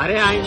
अरे आई